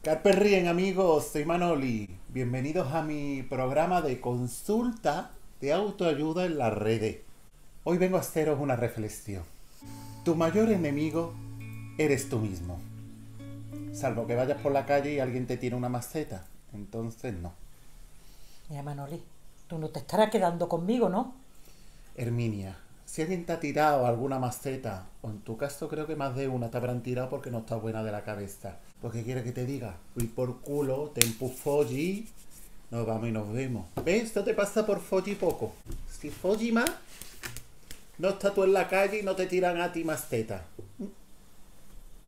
Carpe Rien, amigos, soy Manoli. Bienvenidos a mi programa de consulta de autoayuda en las redes. Hoy vengo a haceros una reflexión. Tu mayor enemigo eres tú mismo. Salvo que vayas por la calle y alguien te tiene una maceta. Entonces no. Mira, Manoli, tú no te estarás quedando conmigo, ¿no? Herminia, si alguien te ha tirado alguna maceta, o en tu caso creo que más de una te habrán tirado porque no está buena de la cabeza. Porque quiere que te diga, fui por culo, te empuffolli, nos vamos y nos vemos. ¿Ves? Esto te pasa por folli poco. Si folli más, no estás tú en la calle y no te tiran a ti maceta.